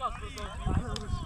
告诉他们。